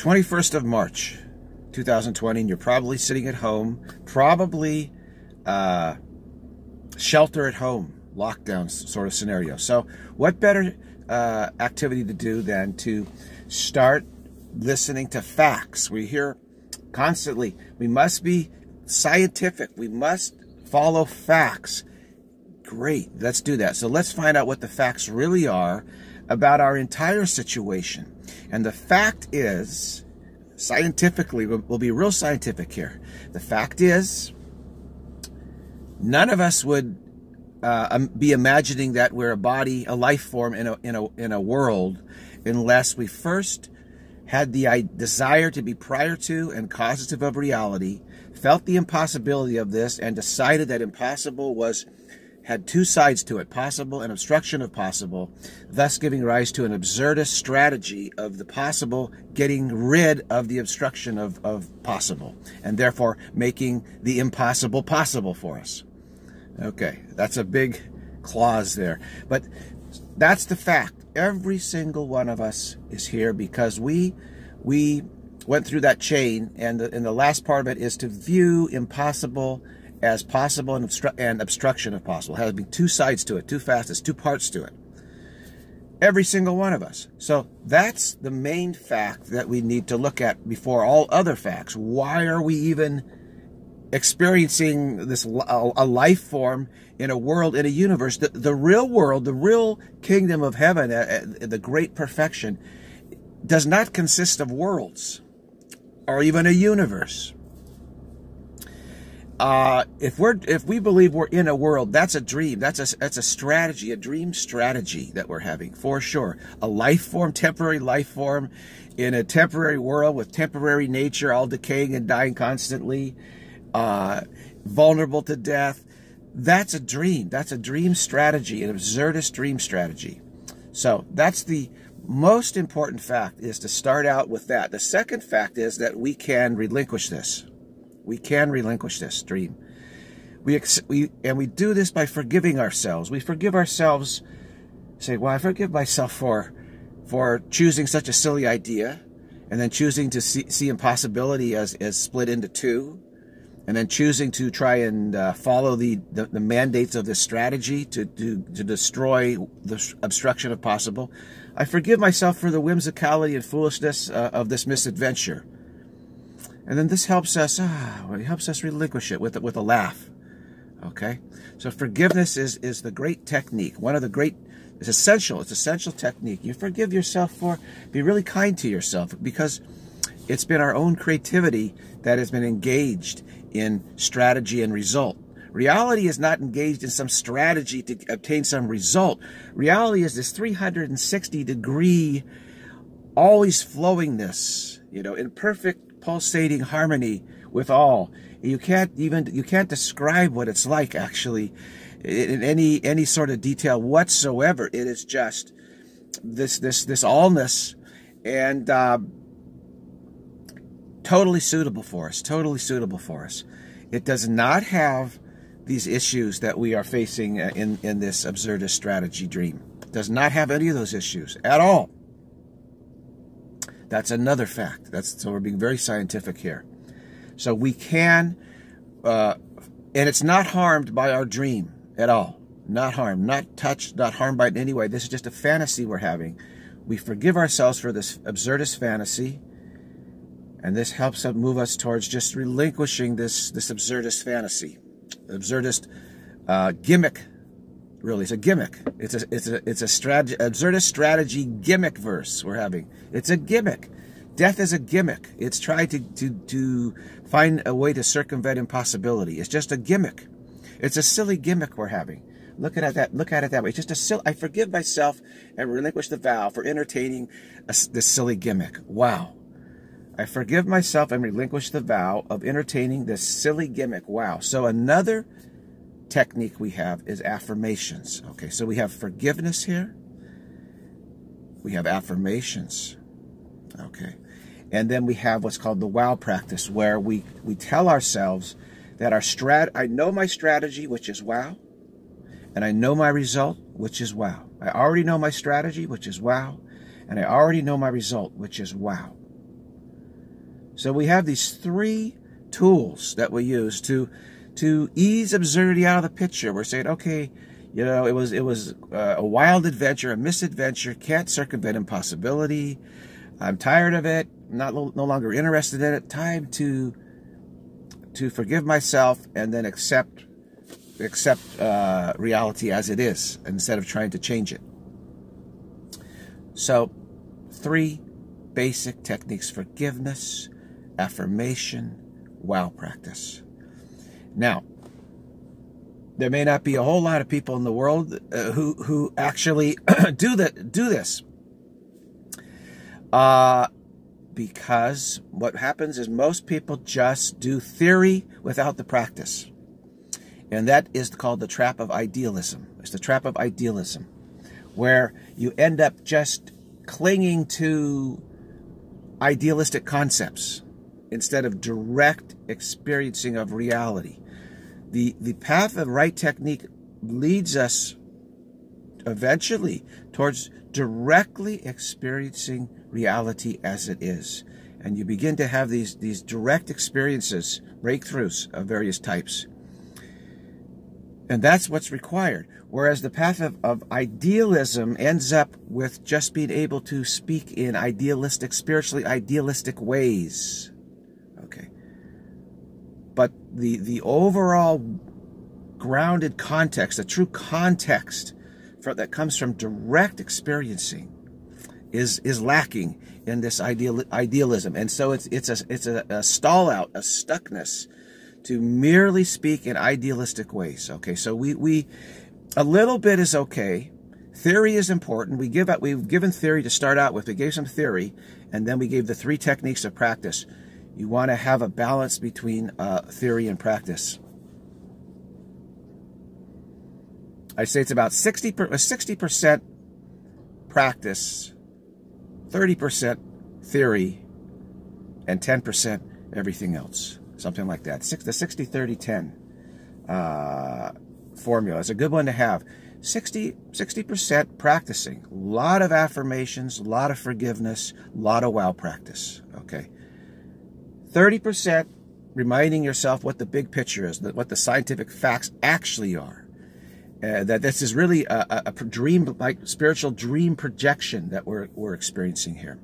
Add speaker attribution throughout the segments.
Speaker 1: 21st of March, 2020, and you're probably sitting at home, probably uh, shelter at home, lockdown sort of scenario. So, what better uh, activity to do than to start listening to facts? We hear constantly, we must be scientific, we must follow facts. Great, let's do that. So, let's find out what the facts really are about our entire situation. And the fact is, scientifically, we'll be real scientific here. The fact is, none of us would uh, be imagining that we're a body, a life form in a, in a, in a world unless we first had the desire to be prior to and causative of reality, felt the impossibility of this, and decided that impossible was had two sides to it possible and obstruction of possible, thus giving rise to an absurdist strategy of the possible getting rid of the obstruction of, of possible, and therefore making the impossible possible for us. Okay, that's a big clause there. But that's the fact. Every single one of us is here because we we went through that chain, and the, and the last part of it is to view impossible as possible and, obstru- and obstruction of possible. Has be two sides to it, two facets, two parts to it. Every single one of us. So that's the main fact that we need to look at before all other facts. Why are we even experiencing this a life form in a world in a universe the, the real world the real kingdom of heaven uh, uh, the great perfection does not consist of worlds or even a universe uh, if we're if we believe we're in a world, that's a dream. That's a that's a strategy, a dream strategy that we're having for sure. A life form, temporary life form, in a temporary world with temporary nature, all decaying and dying constantly, uh, vulnerable to death. That's a dream. That's a dream strategy, an absurdist dream strategy. So that's the most important fact is to start out with that. The second fact is that we can relinquish this. We can relinquish this dream. We, we and we do this by forgiving ourselves. We forgive ourselves. Say, well, I forgive myself for for choosing such a silly idea, and then choosing to see, see impossibility as as split into two, and then choosing to try and uh, follow the, the, the mandates of this strategy to, to to destroy the obstruction of possible. I forgive myself for the whimsicality and foolishness uh, of this misadventure. And then this helps us, ah, it helps us relinquish it with, with a laugh. Okay? So forgiveness is, is the great technique. One of the great, it's essential. It's essential technique. You forgive yourself for, be really kind to yourself because it's been our own creativity that has been engaged in strategy and result. Reality is not engaged in some strategy to obtain some result. Reality is this 360 degree, always flowingness, you know, in perfect pulsating harmony with all. You can't even you can't describe what it's like actually in any any sort of detail whatsoever. It is just this this this allness and uh, totally suitable for us. Totally suitable for us. It does not have these issues that we are facing uh, in in this absurdist strategy dream. It does not have any of those issues at all. That's another fact. That's so we're being very scientific here. So we can, uh, and it's not harmed by our dream at all. Not harmed, not touched, not harmed by it in any way. This is just a fantasy we're having. We forgive ourselves for this absurdist fantasy, and this helps move us towards just relinquishing this this absurdist fantasy, absurdist uh, gimmick really. It's a gimmick. It's a it's a it's a strategy absurdist strategy gimmick verse we're having. It's a gimmick. Death is a gimmick. It's trying to to to find a way to circumvent impossibility. It's just a gimmick. It's a silly gimmick we're having. Look at that. Look at it that way. It's just a silly. I forgive myself and relinquish the vow for entertaining a, this silly gimmick. Wow. I forgive myself and relinquish the vow of entertaining this silly gimmick. Wow. So another technique we have is affirmations. Okay, so we have forgiveness here. We have affirmations. Okay. And then we have what's called the wow practice, where we, we tell ourselves that our strat I know my strategy, which is wow, and I know my result, which is wow. I already know my strategy, which is wow, and I already know my result, which is wow. So we have these three tools that we use to to ease absurdity out of the picture. We're saying, okay, you know, it was it was uh, a wild adventure, a misadventure, can't circumvent impossibility. I'm tired of it. Not no longer interested in it. Time to to forgive myself and then accept accept uh, reality as it is instead of trying to change it. So, three basic techniques: forgiveness, affirmation, wow practice. Now, there may not be a whole lot of people in the world uh, who who actually do that do this. Uh, because what happens is most people just do theory without the practice. And that is called the trap of idealism. It's the trap of idealism, where you end up just clinging to idealistic concepts instead of direct experiencing of reality. The, the path of right technique leads us eventually towards directly experiencing reality as it is. And you begin to have these, these direct experiences, breakthroughs of various types. And that's what's required. Whereas the path of, of idealism ends up with just being able to speak in idealistic, spiritually idealistic ways. But the, the overall grounded context, the true context for, that comes from direct experiencing is is lacking in this ideal idealism, and so it's it's a it's a, a stall out, a stuckness to merely speak in idealistic ways. Okay, so we we a little bit is okay. Theory is important. We give out we've given theory to start out with. We gave some theory, and then we gave the three techniques of practice. You want to have a balance between uh, theory and practice. I say it's about 60 percent practice 30% theory, and 10% everything else. Something like that. Six, the 60 30 10 uh, formula is a good one to have. 60, 60% practicing. A lot of affirmations, a lot of forgiveness, a lot of wow practice. Okay. 30% reminding yourself what the big picture is, what the scientific facts actually are. Uh, that this is really a, a, dream, like spiritual dream projection that we're, we're experiencing here.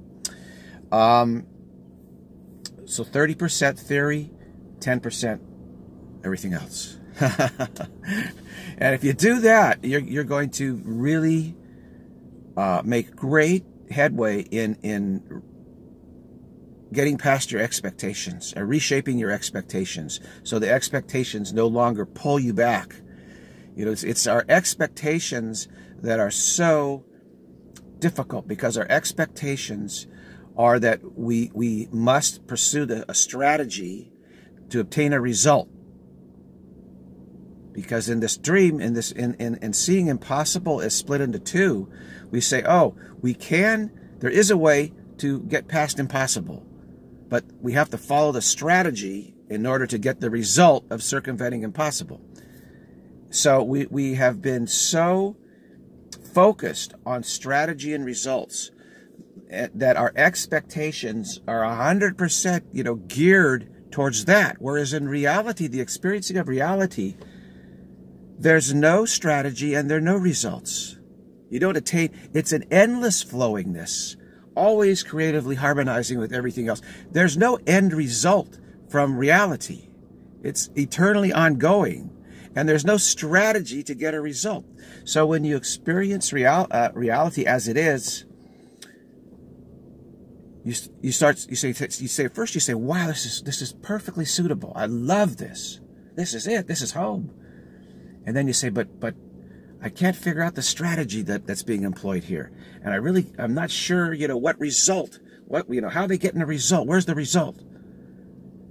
Speaker 1: Um, so 30% theory, 10% everything else. and if you do that, you're, you're going to really uh, make great headway in, in getting past your expectations and reshaping your expectations so the expectations no longer pull you back you know, it's, it's our expectations that are so difficult because our expectations are that we we must pursue the, a strategy to obtain a result. Because in this dream, in this in, in, in seeing impossible is split into two, we say, oh, we can, there is a way to get past impossible. But we have to follow the strategy in order to get the result of circumventing impossible. So we, we have been so focused on strategy and results eh, that our expectations are 100% you know geared towards that. Whereas in reality the experiencing of reality there's no strategy and there are no results. You don't attain it's an endless flowingness always creatively harmonizing with everything else there's no end result from reality it's eternally ongoing and there's no strategy to get a result. So when you experience real, uh, reality as it is, you you start you say you say first you say wow this is this is perfectly suitable. I love this. This is it. This is home. And then you say but but I can't figure out the strategy that that's being employed here. And I really I'm not sure, you know, what result, what you know, how they getting the result. Where's the result?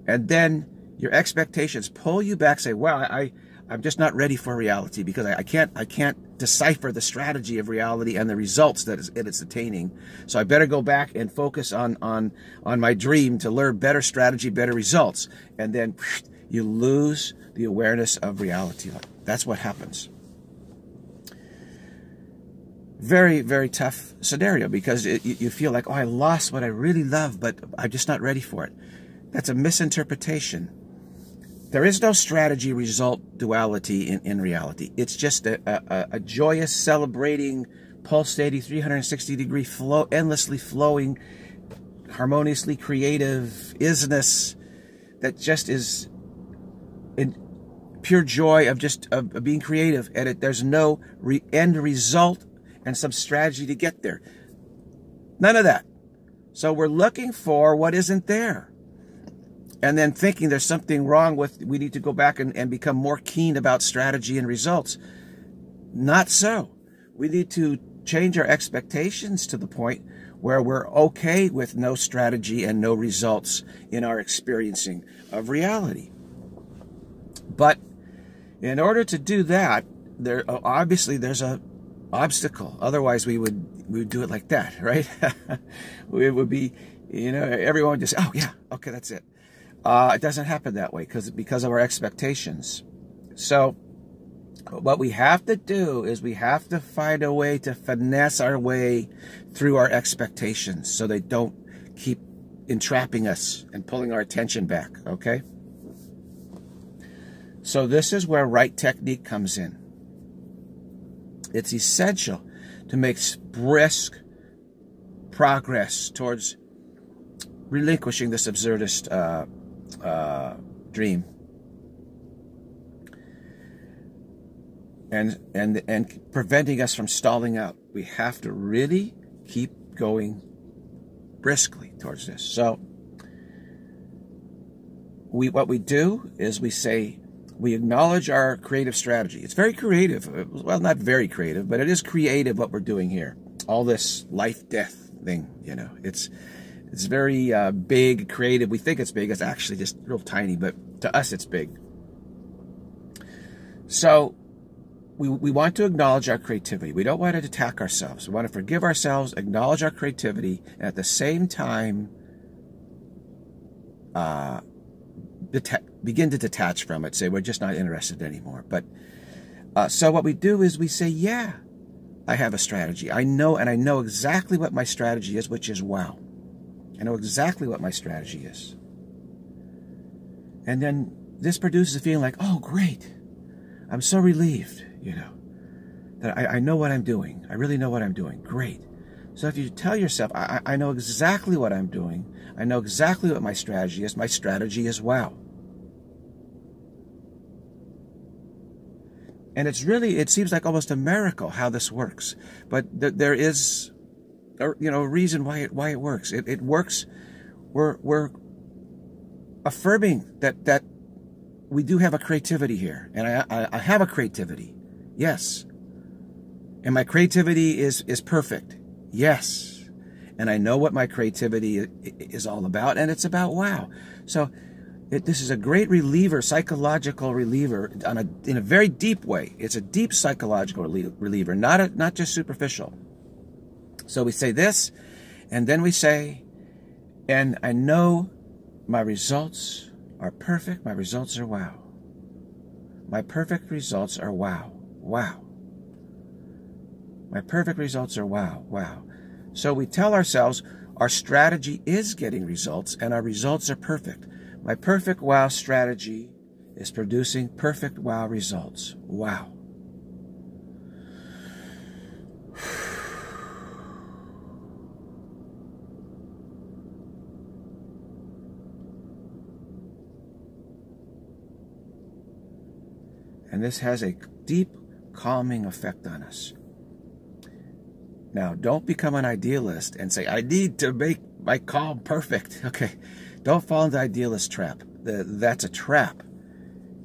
Speaker 1: And then your expectations pull you back say, "Well, I I'm just not ready for reality because I, I, can't I can't decipher the strategy of reality and the results that it's attaining. So I better go back and focus on on on my dream to learn better strategy, better results, and then you lose the awareness of reality. That's what happens. Very very tough scenario because it, you feel like oh I lost what I really love, but I'm just not ready for it. That's a misinterpretation. There is no strategy result duality in, in reality. It's just a, a, a joyous, celebrating, pulsating, 360 degree flow, endlessly flowing, harmoniously creative isness that just is in pure joy of just of, being creative. And it, there's no re end result and some strategy to get there. None of that. So we're looking for what isn't there. And then thinking there's something wrong with, we need to go back and, and become more keen about strategy and results. Not so. We need to change our expectations to the point where we're okay with no strategy and no results in our experiencing of reality. But in order to do that, there obviously there's a obstacle. Otherwise, we would we would do it like that, right? it would be, you know, everyone would just, oh yeah, okay, that's it. Uh, it doesn't happen that way because because of our expectations. So, what we have to do is we have to find a way to finesse our way through our expectations so they don't keep entrapping us and pulling our attention back. Okay. So this is where right technique comes in. It's essential to make brisk progress towards relinquishing this absurdist uh, uh, dream. And, and, and preventing us from stalling out. We have to really keep going briskly towards this. So, we, what we do is we say, we acknowledge our creative strategy. It's very creative. Well, not very creative, but it is creative what we're doing here. All this life death thing, you know, it's it's very uh, big, creative. We think it's big. It's actually just real tiny, but to us, it's big. So we, we want to acknowledge our creativity. We don't want to attack ourselves. We want to forgive ourselves, acknowledge our creativity, and at the same time, uh, begin to detach from it, say we're just not interested anymore. But uh, so what we do is we say, yeah, I have a strategy. I know, and I know exactly what my strategy is, which is wow. I know exactly what my strategy is. And then this produces a feeling like, oh, great. I'm so relieved, you know, that I, I know what I'm doing. I really know what I'm doing. Great. So if you tell yourself, I, I know exactly what I'm doing, I know exactly what my strategy is, my strategy is wow. And it's really, it seems like almost a miracle how this works. But th there is, a, you know, a reason why it, why it works. It, it works, we're, we're affirming that, that we do have a creativity here. And I, I, I have a creativity. Yes. And my creativity is, is perfect. Yes. And I know what my creativity is all about. And it's about wow. So it, this is a great reliever, psychological reliever, on a, in a very deep way. It's a deep psychological reliever, not, a, not just superficial. So we say this, and then we say, and I know my results are perfect. My results are wow. My perfect results are wow. Wow. My perfect results are wow. Wow. So we tell ourselves our strategy is getting results and our results are perfect. My perfect wow strategy is producing perfect wow results. Wow. And this has a deep calming effect on us. Now, don't become an idealist and say, I need to make my calm perfect. Okay. Don't fall into the idealist trap. That's a trap.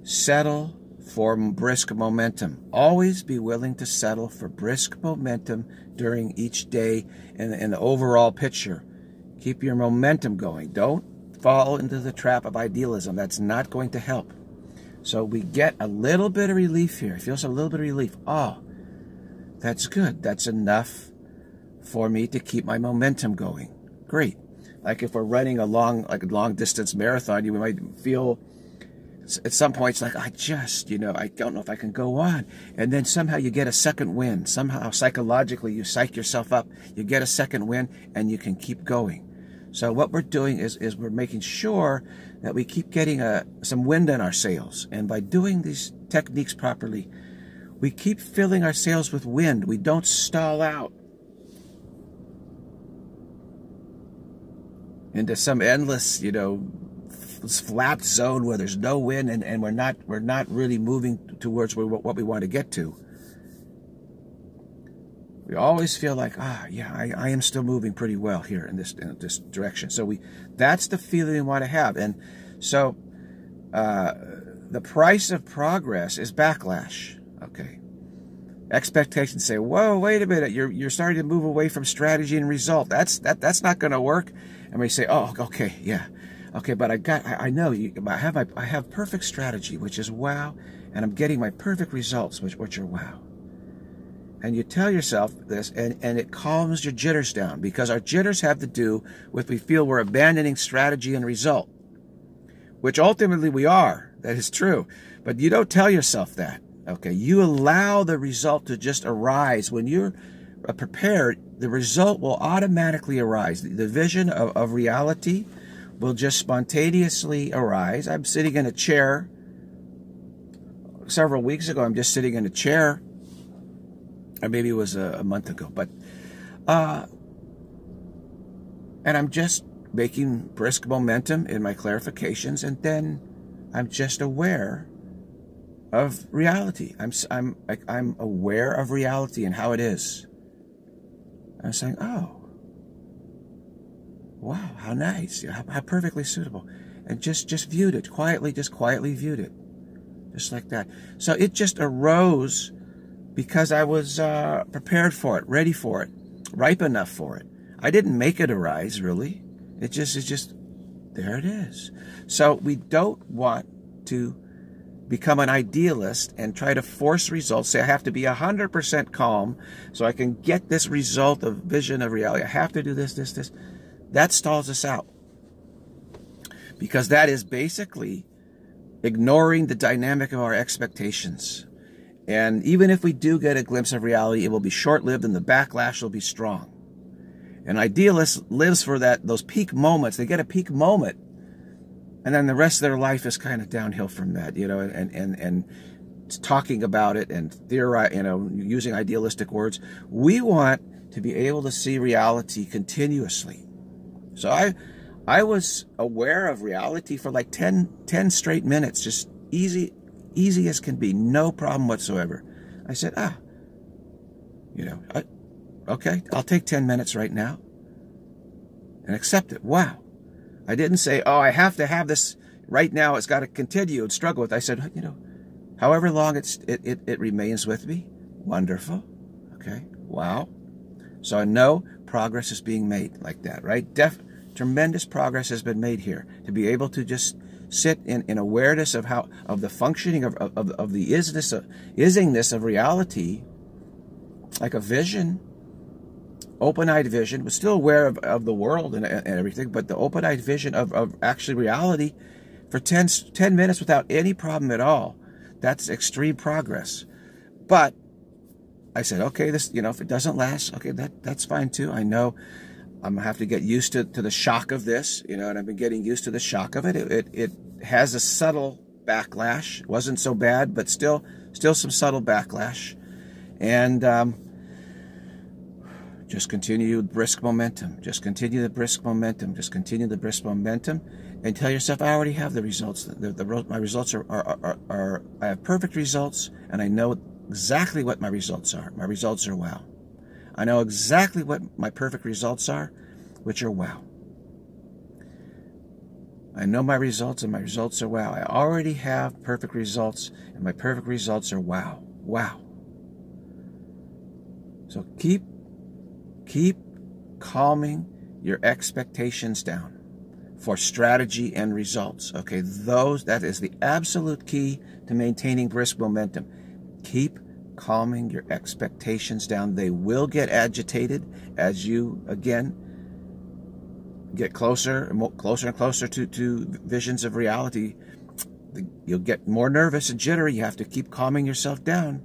Speaker 1: Settle for brisk momentum. Always be willing to settle for brisk momentum during each day and, and the overall picture. Keep your momentum going. Don't fall into the trap of idealism. That's not going to help. So we get a little bit of relief here. It feels a little bit of relief. Oh, that's good. That's enough for me to keep my momentum going. Great. Like if we're running a long, like a long distance marathon, you might feel at some points like I just, you know, I don't know if I can go on. And then somehow you get a second win. Somehow psychologically you psych yourself up. You get a second win and you can keep going. So what we're doing is, is we're making sure that we keep getting a, uh, some wind in our sails. And by doing these techniques properly, we keep filling our sails with wind. We don't stall out into some endless, you know, flat zone where there's no wind and, and we're not we're not really moving towards what we want to get to. We always feel like, ah, yeah, I, I am still moving pretty well here in this in this direction. So we that's the feeling we want to have. And so uh, the price of progress is backlash. Okay. Expectations say, whoa, wait a minute, you're you're starting to move away from strategy and result. That's that that's not gonna work. And we say, oh, okay, yeah. Okay, but I got I, I know you I have my, I have perfect strategy, which is wow, and I'm getting my perfect results, which which are wow and you tell yourself this and, and it calms your jitters down because our jitters have to do with we feel we're abandoning strategy and result which ultimately we are that is true but you don't tell yourself that okay you allow the result to just arise when you're uh, prepared the result will automatically arise the vision of, of reality will just spontaneously arise i'm sitting in a chair several weeks ago i'm just sitting in a chair or maybe it was a, a month ago. But, uh, and I'm just making brisk momentum in my clarifications, and then I'm just aware of reality. I'm I'm I'm aware of reality and how it is. I'm saying, oh, wow, how nice, how, how perfectly suitable, and just just viewed it quietly, just quietly viewed it, just like that. So it just arose because I was uh, prepared for it, ready for it, ripe enough for it. I didn't make it arise, really. It just is just there it is. So we don't want to become an idealist and try to force results. Say I have to be 100% calm so I can get this result of vision of reality. I have to do this, this, this. That stalls us out. Because that is basically ignoring the dynamic of our expectations. And even if we do get a glimpse of reality, it will be short-lived and the backlash will be strong. An idealist lives for that those peak moments. They get a peak moment. And then the rest of their life is kind of downhill from that, you know, and and and talking about it and theorize, you know, using idealistic words. We want to be able to see reality continuously. So I I was aware of reality for like 10, 10 straight minutes, just easy easy as can be, no problem whatsoever. I said, ah, you know, I, okay, I'll take 10 minutes right now and accept it. Wow. I didn't say, oh, I have to have this right now. It's got to continue and struggle with. I said, you know, however long it's, it, it, it remains with me, wonderful. Okay, wow. So I know progress is being made like that, right? Def, tremendous progress has been made here to be able to just sit in, in awareness of how of the functioning of, of, of the isness of isingness of reality, like a vision, open-eyed vision, was still aware of, of the world and, and everything, but the open-eyed vision of, of actually reality for 10, 10 minutes without any problem at all. That's extreme progress. But I said, okay, this, you know, if it doesn't last, okay, that, that's fine too. I know I'm gonna have to get used to, to the shock of this, you know, and I've been getting used to the shock of it. It, it, it has a subtle backlash. It wasn't so bad, but still, still some subtle backlash. And um, just continue brisk momentum. Just continue the brisk momentum. Just continue the brisk momentum, and tell yourself, I already have the results. The, the, my results are, are, are, are, I have perfect results, and I know exactly what my results are. My results are wow. I know exactly what my perfect results are, which are wow. I know my results, and my results are wow. I already have perfect results, and my perfect results are wow. Wow. So keep keep calming your expectations down for strategy and results. Okay, those that is the absolute key to maintaining brisk momentum. Keep calming your expectations down. They will get agitated as you, again, get closer and closer and closer to, to visions of reality. You'll get more nervous and jittery. You have to keep calming yourself down.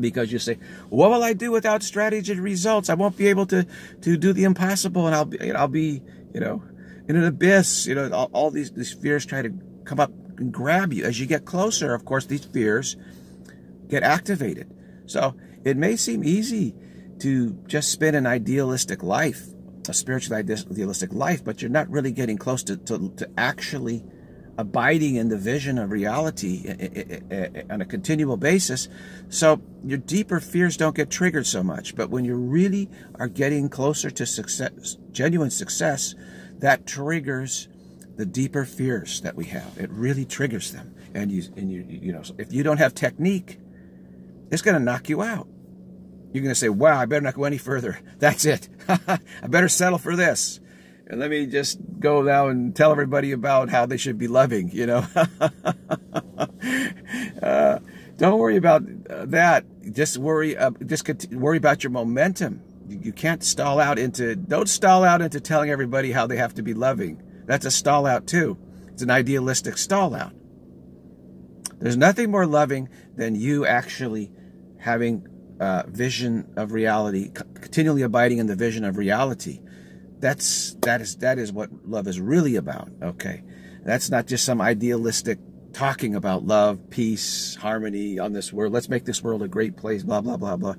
Speaker 1: Because you say, "What will I do without strategy and results? I won't be able to to do the impossible, and I'll be, you know, I'll be, you know, in an abyss." You know, all, all these these fears try to come up and grab you. As you get closer, of course, these fears get activated. So it may seem easy to just spend an idealistic life, a spiritual idealistic life, but you're not really getting close to, to, to actually abiding in the vision of reality on a continual basis. So your deeper fears don't get triggered so much. But when you really are getting closer to success, genuine success, that triggers the deeper fears that we have. It really triggers them. And you, and you, you know, if you don't have technique, it's going to knock you out. You're going to say, wow, I better not go any further. That's it. I better settle for this. And let me just go now and tell everybody about how they should be loving, you know. uh, don't worry about uh, that. Just worry, uh, just worry about your momentum. You, you can't stall out into, don't stall out into telling everybody how they have to be loving. That's a stall out too. It's an idealistic stall out. There's nothing more loving than you actually having uh, vision of reality, continually abiding in the vision of reality. That's that is that is what love is really about. Okay, that's not just some idealistic talking about love, peace, harmony on this world. Let's make this world a great place. Blah blah blah blah.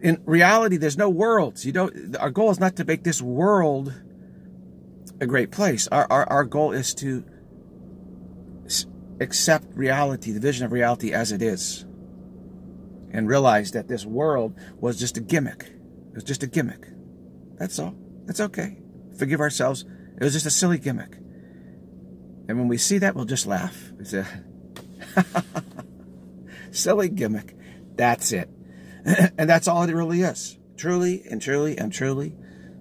Speaker 1: In reality, there's no worlds. You don't. Our goal is not to make this world a great place. Our our, our goal is to accept reality, the vision of reality as it is, and realize that this world was just a gimmick was just a gimmick. That's all. That's okay. Forgive ourselves. It was just a silly gimmick. And when we see that, we'll just laugh. It's a silly gimmick. That's it. and that's all it really is. Truly and truly and truly,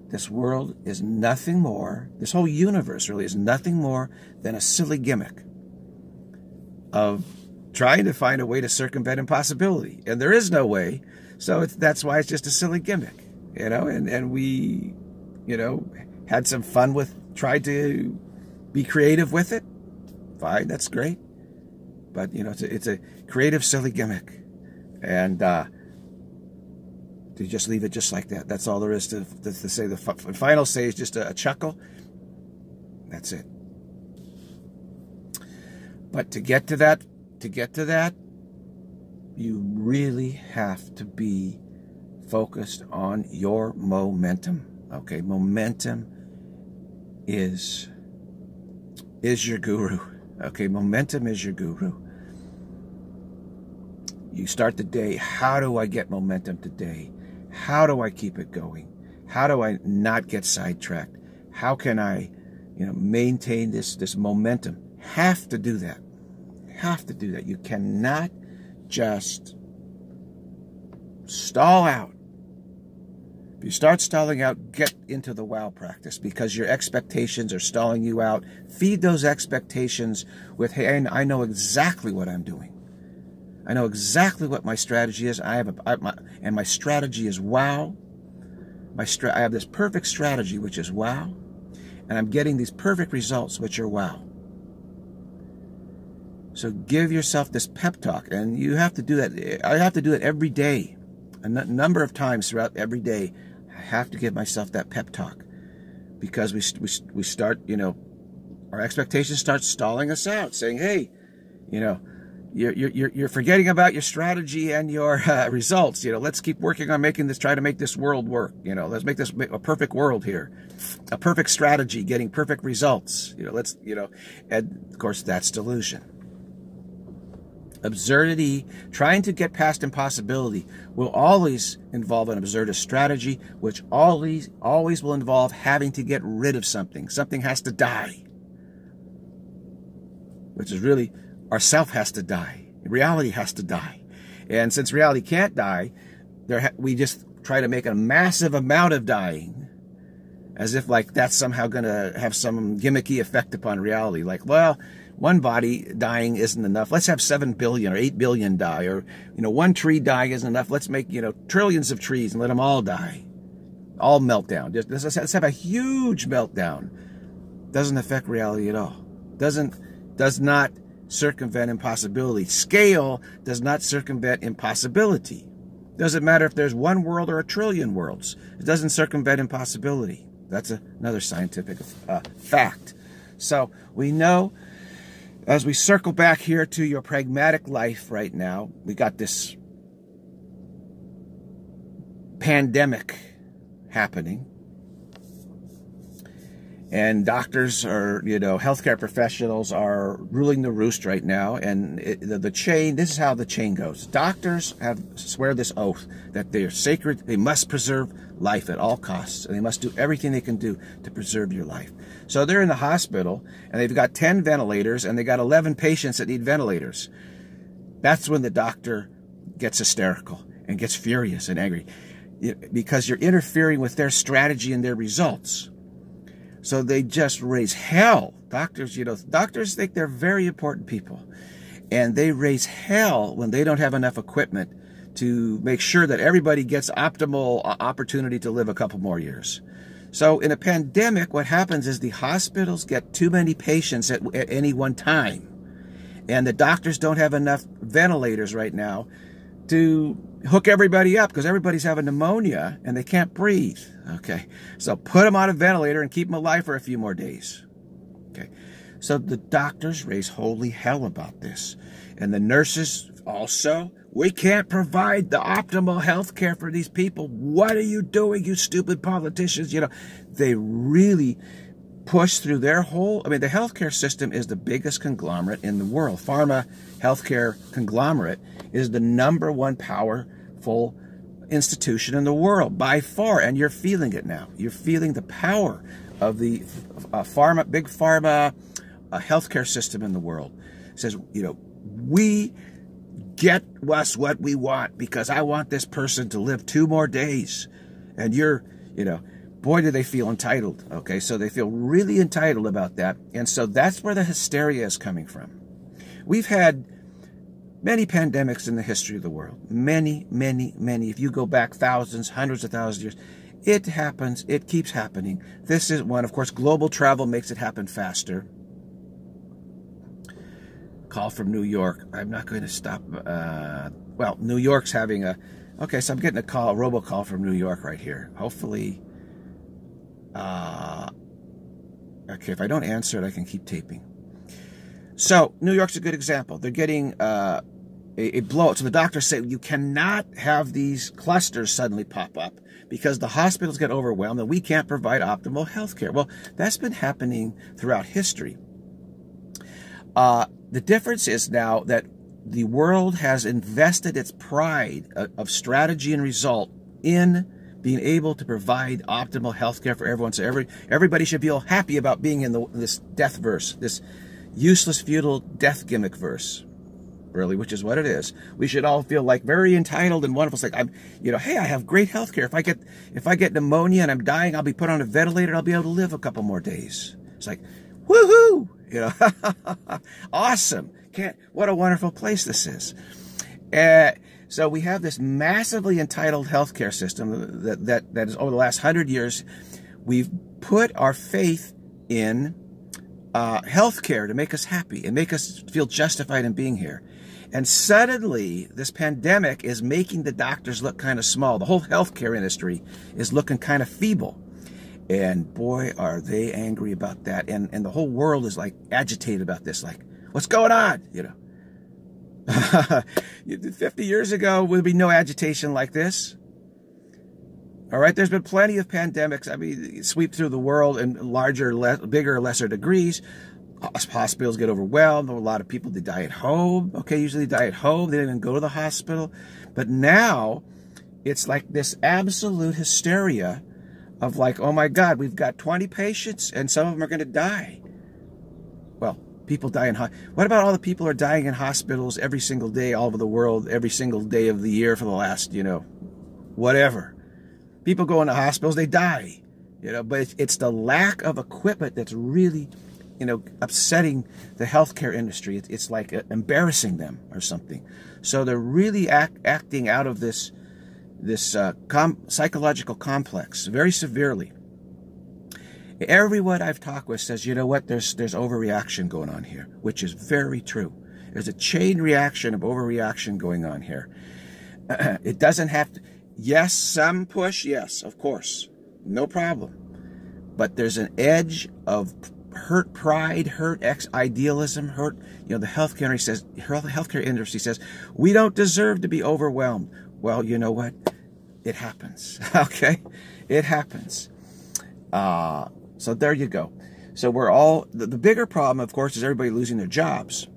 Speaker 1: this world is nothing more, this whole universe really is nothing more than a silly gimmick of trying to find a way to circumvent impossibility. And there is no way. So that's why it's just a silly gimmick you know, and, and we, you know, had some fun with, tried to be creative with it. Fine, that's great. But, you know, it's a, it's a creative, silly gimmick. And, uh, to just leave it just like that. That's all there is to, to, to say. The final say is just a, a chuckle. That's it. But to get to that, to get to that, you really have to be focused on your momentum. Okay, momentum is is your guru. Okay, momentum is your guru. You start the day, how do I get momentum today? How do I keep it going? How do I not get sidetracked? How can I, you know, maintain this this momentum? Have to do that. Have to do that. You cannot just stall out you start stalling out, get into the wow practice because your expectations are stalling you out. Feed those expectations with, hey, I know exactly what I'm doing. I know exactly what my strategy is. I have a, I, my, and my strategy is wow. My stra- I have this perfect strategy, which is wow. And I'm getting these perfect results, which are wow. So give yourself this pep talk, and you have to do that. I have to do it every day, a n- number of times throughout every day have to give myself that pep talk because we, we, we start, you know, our expectations start stalling us out, saying, hey, you know, you're, you're, you're forgetting about your strategy and your uh, results. You know, let's keep working on making this, try to make this world work. You know, let's make this a perfect world here, a perfect strategy, getting perfect results. You know, let's, you know, and of course that's delusion absurdity, trying to get past impossibility will always involve an absurdist strategy, which always, always will involve having to get rid of something. Something has to die. Which is really, our self has to die. Reality has to die. And since reality can't die, there we just try to make a massive amount of dying as if like that's somehow going to have some gimmicky effect upon reality. Like, well, one body dying isn't enough. Let's have 7 billion or 8 billion die. Or, you know, one tree dying isn't enough. Let's make, you know, trillions of trees and let them all die. All meltdown. Just, let's have a huge meltdown. Doesn't affect reality at all. Doesn't, does not circumvent impossibility. Scale does not circumvent impossibility. Doesn't matter if there's one world or a trillion worlds. It doesn't circumvent impossibility. That's a, another scientific uh, fact. So we know as we circle back here to your pragmatic life right now, we got this pandemic happening and doctors are, you know, healthcare professionals are ruling the roost right now. And it, the, the, chain, this is how the chain goes. Doctors have swear this oath that they are sacred. They must preserve life at all costs, and they must do everything they can do to preserve your life. So they're in the hospital, and they've got 10 ventilators, and they got 11 patients that need ventilators. That's when the doctor gets hysterical and gets furious and angry because you're interfering with their strategy and their results. So they just raise hell. Doctors, you know, doctors think they're very important people. And they raise hell when they don't have enough equipment to make sure that everybody gets optimal uh, opportunity to live a couple more years. So in a pandemic, what happens is the hospitals get too many patients at, at any one time. And the doctors don't have enough ventilators right now to hook everybody up because everybody's having pneumonia and they can't breathe. Okay. So put them on a ventilator and keep them alive for a few more days. Okay. So the doctors raise holy hell about this. And the nurses also, we can't provide the optimal health care for these people. What are you doing, you stupid politicians? You know, they really push through their whole, I mean, the healthcare system is the biggest conglomerate in the world. Pharma healthcare conglomerate is the number one powerful institution in the world by far, and you're feeling it now. You're feeling the power of the uh, pharma, big pharma uh, healthcare system in the world. It says, you know, we get us what we want because I want this person to live two more days, and you're, you know, boy, do they feel entitled. Okay, so they feel really entitled about that. And so that's where the hysteria is coming from. We've had many pandemics in the history of the world. Many, many, many. If you go back thousands, hundreds of thousands of years, it happens. It keeps happening. This is one. Of course, global travel makes it happen faster. Call from New York. I'm not going to stop. Uh, well, New York's having a. Okay, so I'm getting a call, a robocall from New York right here. Hopefully, uh, okay, if I don't answer it, I can keep taping. So, New York's a good example. They're getting uh, a, a blowout. So the doctors say you cannot have these clusters suddenly pop up because the hospitals get overwhelmed and we can't provide optimal health care. Well, that's been happening throughout history. Uh, the difference is now that the world has invested its pride of, of strategy and result in being able to provide optimal health care for everyone. So every everybody should feel happy about being in the, this death verse, this useless, futile death gimmick verse, really, which is what it is. We should all feel like very entitled and wonderful. It's like I'm, you know, hey, I have great health care. If I get if I get pneumonia and I'm dying, I'll be put on a ventilator. I'll be able to live a couple more days. It's like, woohoo! You know, awesome. Can't what a wonderful place this is. Uh, so we have this massively entitled healthcare system that, that, that is over the last hundred years. We've put our faith in uh, healthcare to make us happy and make us feel justified in being here. And suddenly, this pandemic is making the doctors look kind of small. The whole healthcare industry is looking kind of feeble. And boy, are they angry about that. And, and the whole world is like agitated about this. Like, what's going on? You know, 50 years ago, would be no agitation like this. All right, there's been plenty of pandemics. I mean, sweep through the world in larger, bigger, lesser degrees. Hospitals get overwhelmed. A lot of people they die at home. Okay, usually die at home. They don't even go to the hospital. But now, it's like this absolute hysteria of like, oh my God, we've got 20 patients and some of them are going to die. Well, People die in What about all the people are dying in hospitals every single day all over the world, every single day of the year for the last, you know, whatever. People go into hospitals, they die. You know, but it's, it's the lack of equipment that's really, you know, upsetting the healthcare industry. It's, it's like uh, embarrassing them or something. So they're really act, acting out of this this uh, com psychological complex very severely. Everyone I've talked with says, you know what, there's, there's overreaction going on here, which is very true. There's a chain reaction of overreaction going on here. it doesn't have to, yes, some push, yes, of course, no problem. But there's an edge of hurt pride, hurt ex idealism, hurt, you know, the healthcare industry says, healthcare industry says, we don't deserve to be overwhelmed. Well, you know what? It happens. okay? It happens. Uh, so there you go. So we're all, the, the bigger problem, of course, is everybody losing their jobs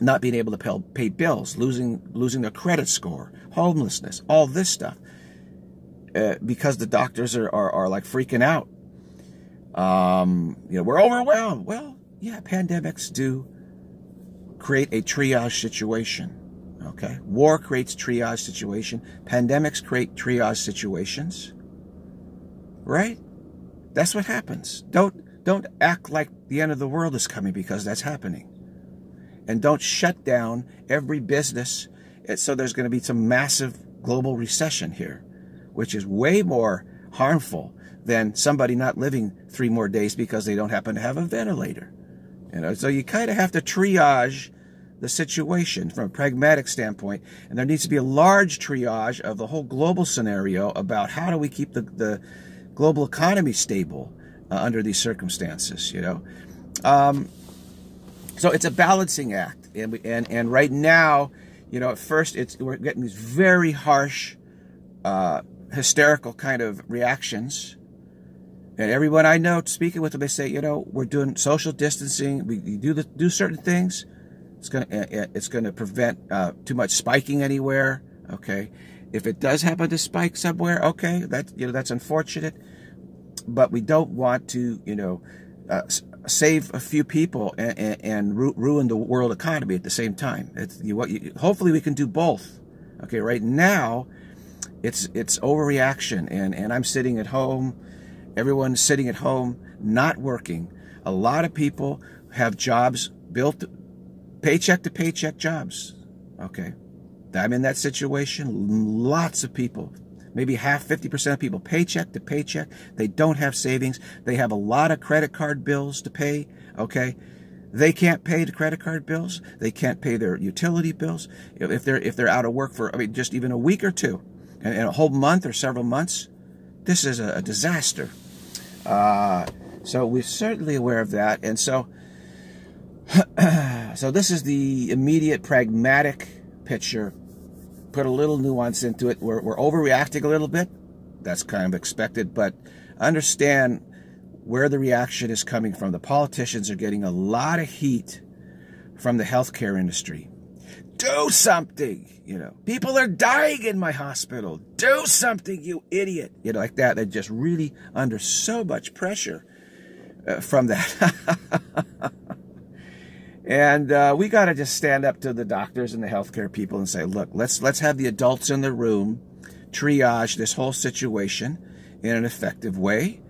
Speaker 1: not being able to pay, pay bills, losing losing their credit score, homelessness, all this stuff, uh, because the doctors are, are, are like freaking out. Um, you know, we're overwhelmed. Well, yeah, pandemics do create a triage situation. Okay, war creates triage situation. Pandemics create triage situations. Right? That's what happens. Don't don't act like the end of the world is coming because that's happening and don't shut down every business. So there's going to be some massive global recession here, which is way more harmful than somebody not living three more days because they don't happen to have a ventilator. You know, so you kind of have to triage the situation from a pragmatic standpoint, and there needs to be a large triage of the whole global scenario about how do we keep the, the global economy stable uh, under these circumstances. You know, um, so it's a balancing act, and we, and and right now, you know, at first it's we're getting these very harsh, uh, hysterical kind of reactions. And everyone I know speaking with them, they say, you know, we're doing social distancing. We do the, do certain things. It's gonna uh, uh, it's gonna prevent uh, too much spiking anywhere. Okay, if it does happen to spike somewhere, okay, that you know that's unfortunate, but we don't want to you know uh, save a few people and, and, and, ruin the world economy at the same time. You, what you, hopefully we can do both. Okay, right now it's it's overreaction, and and I'm sitting at home. Everyone's sitting at home, not working. A lot of people have jobs built, paycheck to paycheck jobs. Okay, I'm in that situation. Lots of people maybe half, 50% of people paycheck to paycheck. They don't have savings. They have a lot of credit card bills to pay. Okay. They can't pay the credit card bills. They can't pay their utility bills. If they're, if they're out of work for, I mean, just even a week or two and, and a whole month or several months, this is a, a disaster. Uh, so we're certainly aware of that. And so, so this is the immediate pragmatic picture put a little nuance into it. We're, we're overreacting a little bit. That's kind of expected, but understand where the reaction is coming from. The politicians are getting a lot of heat from the healthcare industry. Do something, you know. People are dying in my hospital. Do something, you idiot. You know, like that. They're just really under so much pressure uh, from that. And uh, we got to just stand up to the doctors and the healthcare people and say, look, let's let's have the adults in the room triage this whole situation in an effective way,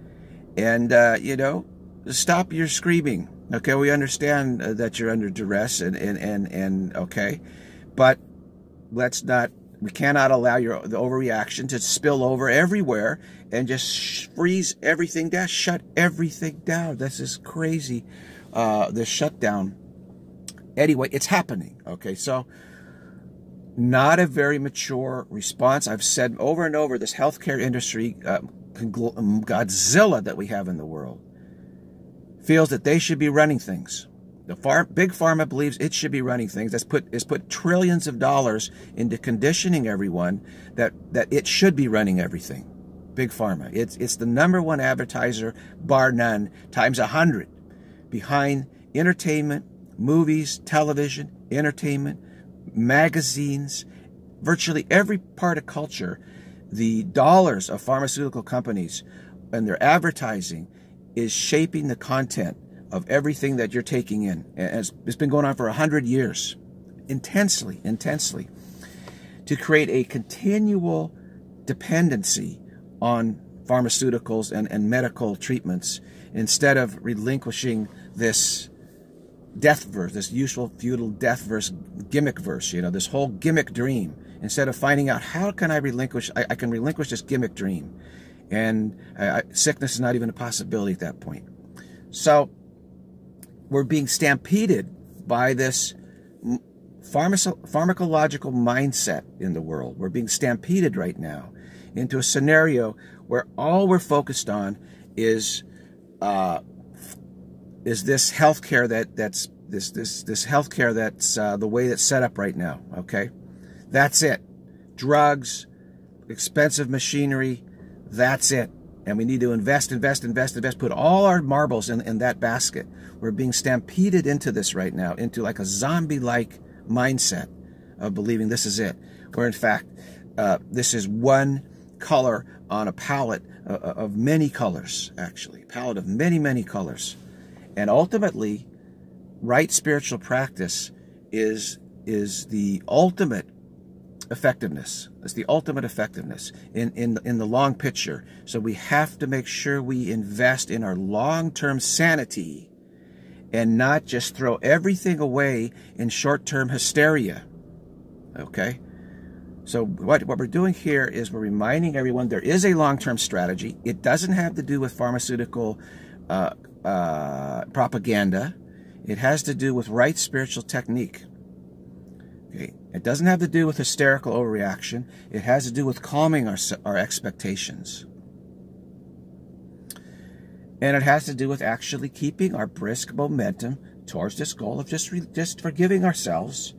Speaker 1: and uh, you know, stop your screaming. Okay, we understand uh, that you're under duress and and and and okay, but let's not. We cannot allow your the overreaction to spill over everywhere and just freeze everything down, shut everything down. This is crazy. Uh, the shutdown Anyway, it's happening. Okay, so not a very mature response. I've said over and over this healthcare industry, uh, Godzilla that we have in the world, feels that they should be running things. The far, big pharma believes it should be running things. That's put is put trillions of dollars into conditioning everyone that that it should be running everything. Big pharma. It's it's the number one advertiser, bar none, times a hundred, behind entertainment, movies, television, entertainment, magazines, virtually every part of culture, the dollars of pharmaceutical companies and their advertising is shaping the content of everything that you're taking in. And it's, been going on for 100 years, intensely, intensely, to create a continual dependency on pharmaceuticals and, and medical treatments instead of relinquishing this death verse, this useful, futile death verse, gimmick verse, you know, this whole gimmick dream. Instead of finding out how can I relinquish, I, I can relinquish this gimmick dream And sickness is not even a possibility at that point. So we're being stampeded by this pharmacological mindset in the world. We're being stampeded right now into a scenario where all we're focused on is uh, is this healthcare that that's this this this healthcare that's uh, the way that's set up right now. Okay, that's it. Drugs, expensive machinery. That's it. And we need to invest, invest, invest, invest. Put all our marbles in, in that basket. We're being stampeded into this right now, into like a zombie-like mindset of believing this is it. Where in fact, uh, this is one color on a palette uh, uh, of many colors, actually, palette of many, many colors. And ultimately, right spiritual practice is, is the ultimate effectiveness. It's the ultimate effectiveness in, in, in the long picture. So we have to make sure we invest in our long-term sanity and not just throw everything away in short-term hysteria. Okay? So what, what we're doing here is we're reminding everyone there is a long-term strategy. It doesn't have to do with pharmaceutical uh, uh, propaganda. It has to do with right spiritual technique. Okay. It doesn't have to do with hysterical overreaction. It has to do with calming our, our expectations. And it has to do with actually keeping our brisk momentum towards this goal of just, just forgiving ourselves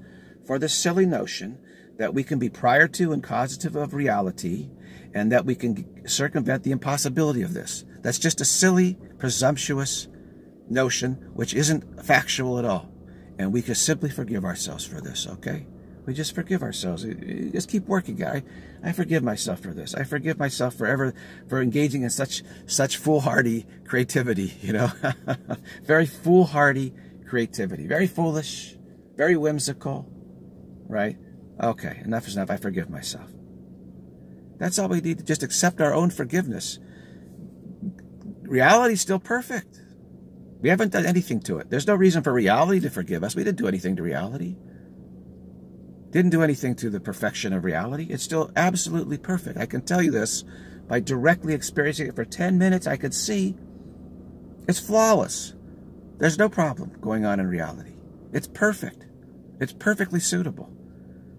Speaker 1: for this silly notion that we can be prior to and causative of reality, and that we can circumvent the impossibility of this. That's just a silly, presumptuous notion which isn't factual at all. And we can simply forgive ourselves for this, okay? We just forgive ourselves. Eh, eh, just keep working, guy. I forgive myself for this. I forgive myself forever for engaging in such such foolhardy creativity, you know? very foolhardy creativity. Very foolish, very whimsical, right? Okay, enough is enough. I forgive myself. That's all we need to just accept our own forgiveness. Reality's still perfect. We haven't done anything to it. There's no reason for reality to forgive us. We didn't do anything to reality. Didn't do anything to the perfection of reality. It's still absolutely perfect. I can tell you this by directly experiencing it for 10 minutes. I could see it's flawless. There's no problem going on in reality. It's perfect. It's perfectly suitable.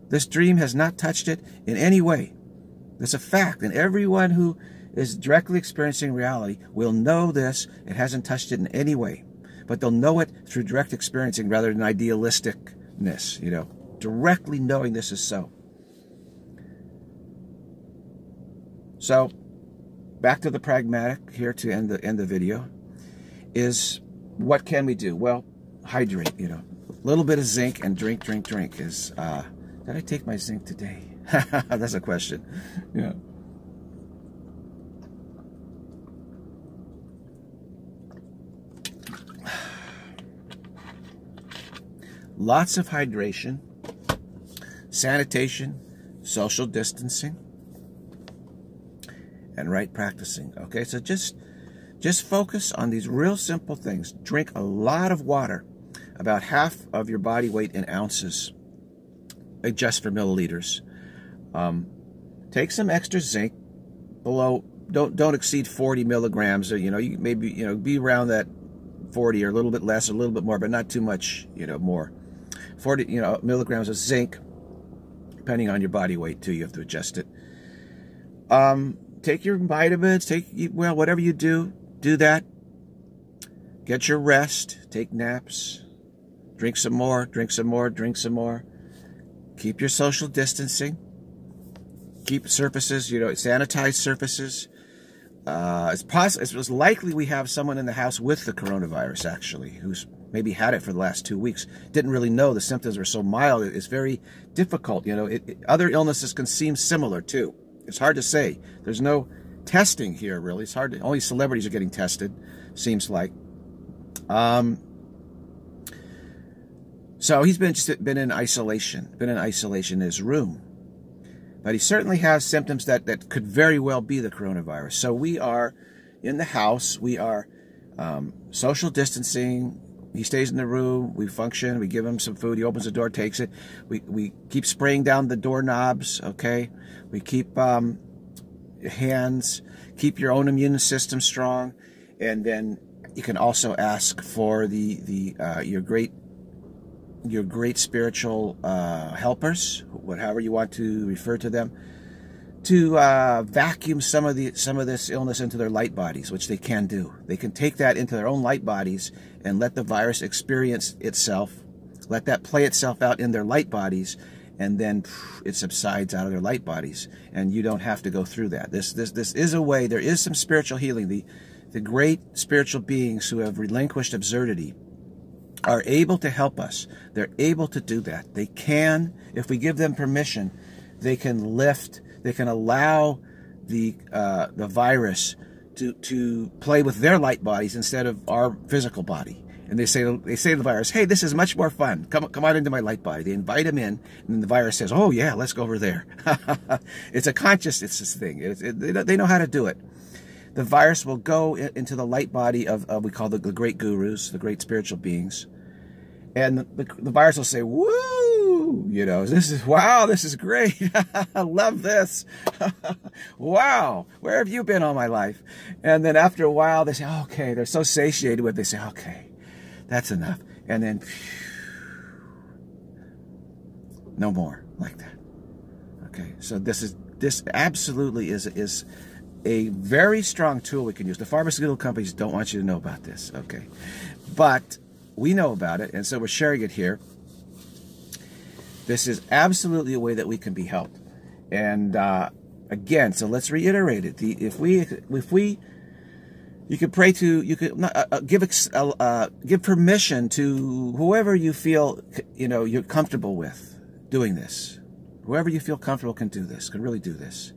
Speaker 1: This dream has not touched it in any way. It's a fact, and everyone who is directly experiencing reality will know this. It hasn't touched it in any way. But they'll know it through direct experiencing rather than idealisticness, you know, directly knowing this is so. So, back to the pragmatic here to end the end the video is what can we do? Well, hydrate, you know. A little bit of zinc and drink, drink, drink is uh, did I take my zinc today? That's a question. Yeah. Lots of hydration, sanitation, social distancing, and right practicing. Okay, so just just focus on these real simple things. Drink a lot of water, about half of your body weight in ounces adjust for milliliters. Um, take some extra zinc below. Don't don't exceed 40 milligrams. Or, you know, you maybe you know be around that 40 or a little bit less, a little bit more, but not too much. You know, more. 40 you know milligrams of zinc, depending on your body weight too. You have to adjust it. Um, take your vitamins. Take well whatever you do, do that. Get your rest. Take naps. Drink some more. Drink some more. Drink some more keep your social distancing, keep surfaces, you know, sanitize surfaces. Uh, it's possible. It's likely we have someone in the house with the coronavirus actually, who's maybe had it for the last two weeks. Didn't really know the symptoms were so mild. It's very difficult. You know, it, it, other illnesses can seem similar too. It's hard to say. There's no testing here really. It's hard. To, only celebrities are getting tested. Seems like. Um, so he's been just been in isolation, been in isolation in his room. But he certainly has symptoms that, that could very well be the coronavirus. So we are in the house. We are um, social distancing. He stays in the room. We function. We give him some food. He opens the door, takes it. We, we keep spraying down the doorknobs, okay? We keep um, hands keep your own immune system strong, and then you can also ask for the the uh, your great your great spiritual uh, helpers, whatever you want to refer to them, to uh, vacuum some of the some of this illness into their light bodies, which they can do. They can take that into their own light bodies and let the virus experience itself, let that play itself out in their light bodies, and then it subsides out of their light bodies, and you don't have to go through that. This this this is a way. There is some spiritual healing. The the great spiritual beings who have relinquished absurdity are able to help us. They're able to do that. They can, if we give them permission, they can lift. They can allow the uh, the virus to to play with their light bodies instead of our physical body. And they say they say to the virus, "Hey, this is much more fun. Come come out into my light body." They invite him in, and the virus says, "Oh yeah, let's go over there." it's a conscious it's this thing. It, it, they know how to do it. The virus will go into the light body of, of we call the, the great gurus, the great spiritual beings, and the, the virus will say, "Woo!" You know, this is wow, this is great. I love this. wow, where have you been all my life? And then after a while, they say, "Okay." They're so satiated with, it, they say, "Okay." That's enough. And then, no more like that. Okay, so this is this absolutely is is a very strong tool we can use. The pharmaceutical companies don't want you to know about this, okay? But we know about it, and so we're sharing it here. This is absolutely a way that we can be helped. And uh, again, so let's reiterate it. The, if we if we you could pray to, you could uh, uh, give uh, uh, give permission to whoever you feel you know you're comfortable with doing this. Whoever you feel comfortable can do this, can really do this,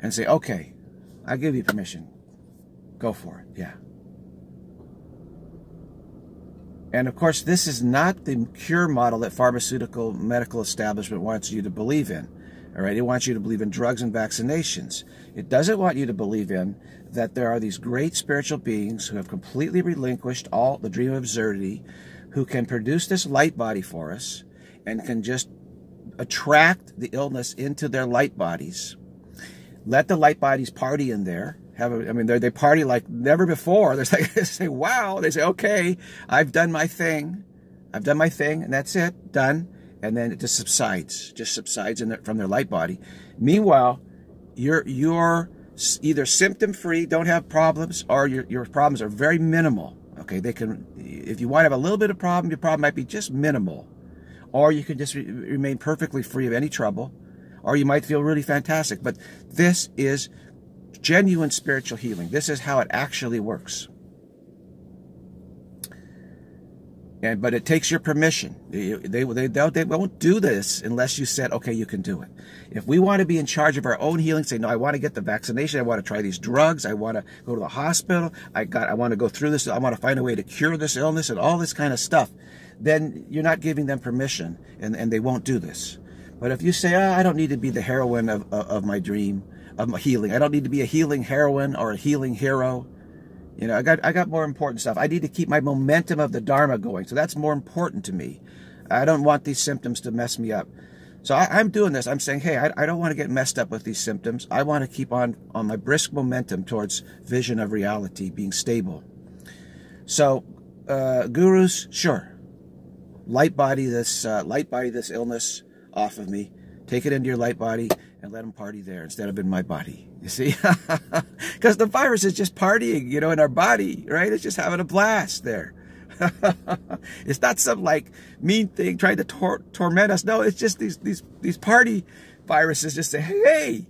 Speaker 1: and say, okay, I give you permission. Go for it. Yeah. And of course, this is not the cure model that pharmaceutical medical establishment wants you to believe in. All right, it wants you to believe in drugs and vaccinations. It doesn't want you to believe in that there are these great spiritual beings who have completely relinquished all the dream of absurdity, who can produce this light body for us and can just attract the illness into their light bodies. Let the light bodies party in there. Have a, I mean, they party like never before. They're like, they say, wow. They say, okay, I've done my thing. I've done my thing, and that's it. Done. And then it just subsides, just subsides in from their light body. Meanwhile, you're, you're either symptom free, don't have problems, or your, your problems are very minimal. Okay, they can, if you want to have a little bit of problem, your problem might be just minimal. Or you can just re remain perfectly free of any trouble, or you might feel really fantastic. But this is genuine spiritual healing. This is how it actually works. And, but it takes your permission. They, they, they, they won't do this unless you said, okay, you can do it. If we want to be in charge of our own healing, say, no, I want to get the vaccination. I want to try these drugs. I want to go to the hospital. I got, I want to go through this. I want to find a way to cure this illness and all this kind of stuff. Then you're not giving them permission and, and they won't do this. But if you say, oh, I don't need to be the heroine of, of, of my dream, of healing. I don't need to be a healing heroine or a healing hero. You know, I got I got more important stuff. I need to keep my momentum of the Dharma going. So that's more important to me. I don't want these symptoms to mess me up. So I, am doing this. I'm saying, hey, I, I, don't want to get messed up with these symptoms. I want to keep on on my brisk momentum towards vision of reality, being stable. So, uh, gurus, sure, light body this uh, light body this illness off of me. Take it into your light body and let them party there instead of in my body. You see? Because the virus is just partying, you know, in our body, right? It's just having a blast there. it's not some like mean thing trying to tor torment us. No, it's just these these these party viruses just say, hey,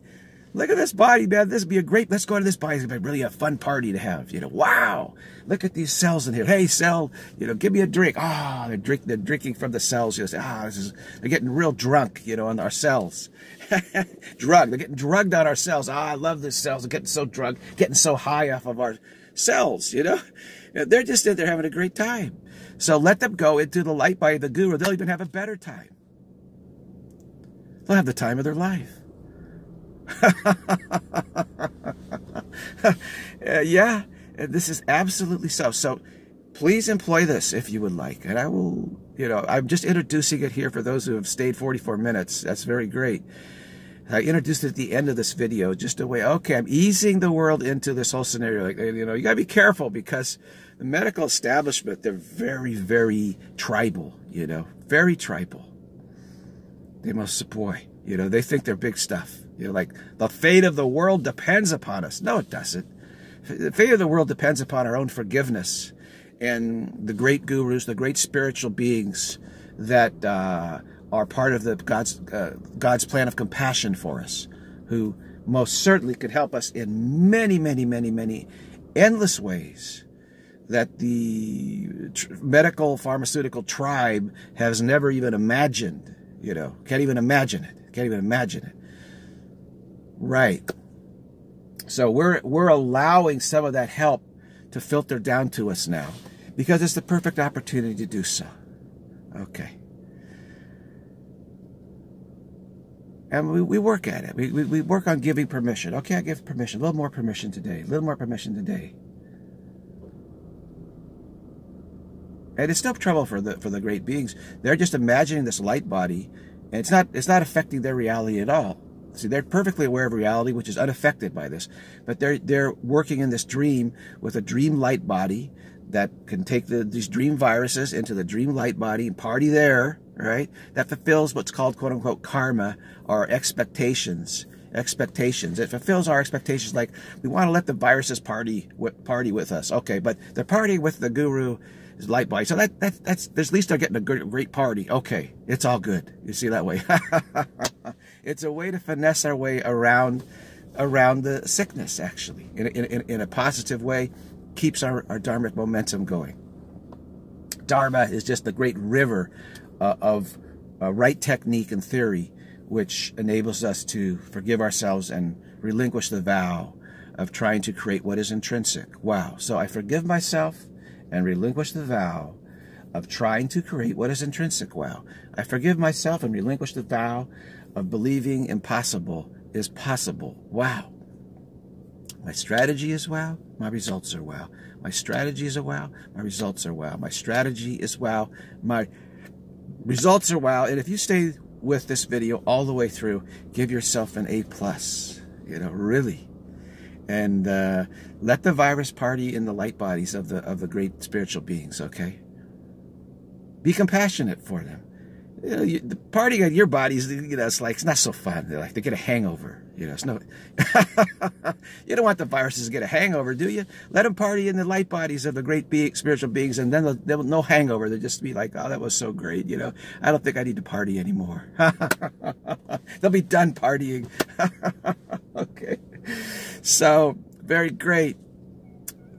Speaker 1: look at this body, man. This would be a great, let's go to this body. It's going to be really a fun party to have. You know, wow, look at these cells in here. Hey, cell, you know, give me a drink. Ah, oh, they're, drink, they're drinking from the cells. You know, say, ah, this is, they're getting real drunk, you know, on our cells. drugged. They're getting drugged on our cells. Ah, I love these cells. They're getting so drugged, getting so high off of our cells, you know. They're just in there having a great time. So let them go into the light by the guru. They'll even have a better time. They'll have the time of their life. uh, yeah, this is absolutely so. So please employ this if you would like. And I will, you know, I'm just introducing it here for those who have stayed 44 minutes. That's very great. I introduced it at the end of this video, just a way, okay, I'm easing the world into this whole scenario. Like, you know, you got to be careful because the medical establishment, they're very, very tribal, you know, very tribal. They must, boy, you know, they think they're big stuff. You know, like the fate of the world depends upon us. No, it doesn't. The fate of the world depends upon our own forgiveness and the great gurus, the great spiritual beings that uh, are part of the God's uh, God's plan of compassion for us, who most certainly could help us in many, many, many, many endless ways that the medical pharmaceutical tribe has never even imagined. You know, can't even imagine it. Can't even imagine it. Right. So we're we're allowing some of that help to filter down to us now because it's the perfect opportunity to do so. Okay. And we, we work at it. We, we, we work on giving permission. Okay, I give permission. A little more permission today. A little more permission today. And it's no trouble for the for the great beings. They're just imagining this light body, and it's not it's not affecting their reality at all. See, they're perfectly aware of reality, which is unaffected by this. But they're they're working in this dream with a dream light body that can take the, these dream viruses into the dream light body and party there, right? That fulfills what's called quote unquote karma or expectations. Expectations. It fulfills our expectations. Like we want to let the viruses party party with us. Okay, but they're partying with the guru light body. So that, that that's at least they're getting a great party. Okay, it's all good. You see that way. it's a way to finesse our way around around the sickness, actually, in, in, in a positive way keeps our, our dharmic momentum going. Dharma is just the great river uh, of uh, right technique and theory, which enables us to forgive ourselves and relinquish the vow of trying to create what is intrinsic. Wow. So I forgive myself and relinquish the vow of trying to create what is intrinsic. Wow. I forgive myself and relinquish the vow of believing impossible is possible. Wow. My strategy is wow. My results are wow. My strategy is a wow. My results are wow. My strategy is wow. My results are wow. And if you stay with this video all the way through, give yourself an A plus. You know, really. And uh, let the virus party in the light bodies of the of the great spiritual beings. Okay. Be compassionate for them you know, you, the partying at your bodies, you know, it's like, it's not so fun. They're like, they get a hangover. You know, it's no, you don't want the viruses to get a hangover, do you? Let them party in the light bodies of the great be spiritual beings, and then they'll, they'll no hangover. They'll just be like, oh, that was so great. You know, I don't think I need to party anymore. they'll be done partying. okay. So, very great.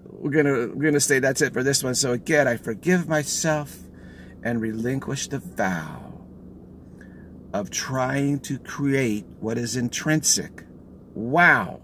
Speaker 1: We're gonna we're gonna say that's it for this one. So again, I forgive myself and relinquish the vow of trying to create what is intrinsic. Wow.